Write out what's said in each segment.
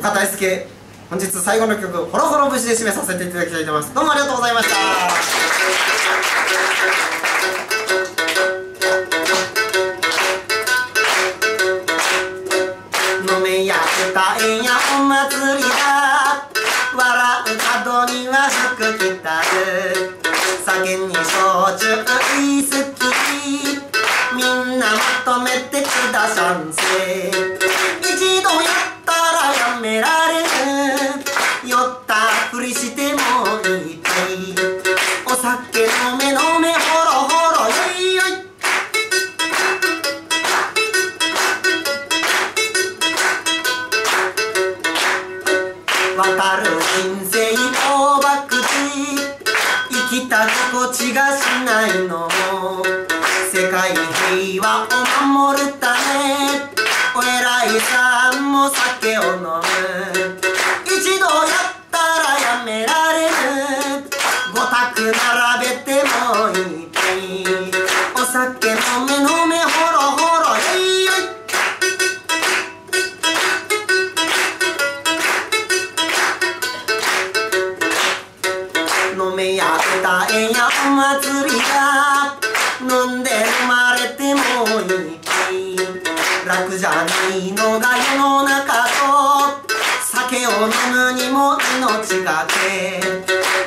岡大輔本日最後の曲「ホロホロ節」で締めさせていただきたいと思います。どうもありがとうございました。飲めや歌えやお祭りだ。笑う角には服着たる。酒に焼酎ウイスキー。みんなまとめてくださんせ。やめられる酔ったふりしてもいいかいお酒飲め飲めほろほろよいよい。渡る人生大ばく生きた心地がしないの。世界平和を守るため。お偉いさんも酒を飲む一度やったらやめられる五択並べてもいいお酒飲め飲めほろほろよいよい飲めや歌えやお祭りが飲んで生まれて楽じゃないのが世の中と酒を飲むにも命がけ。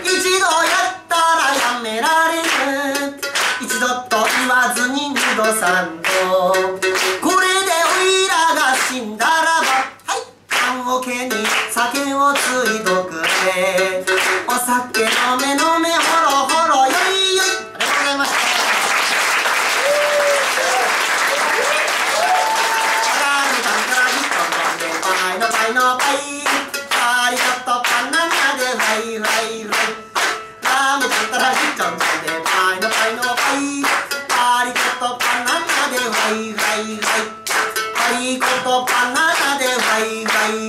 一度やったらやめられる。一度と言わずに二度三度。これでおいらが死んだらば。はい。棺桶に酒をついどくれ。お酒飲め飲めほろパイ。のパイパリコットパナナでフライフライ。フライラーメンタンタラヒットントンでパイのパイのパイパリコットパナナでフライフライハイパリコットパナナでフライフライハイ。